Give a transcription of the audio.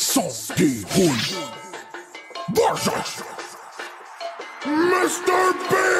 Santé Hood. Barja. Mr. Big.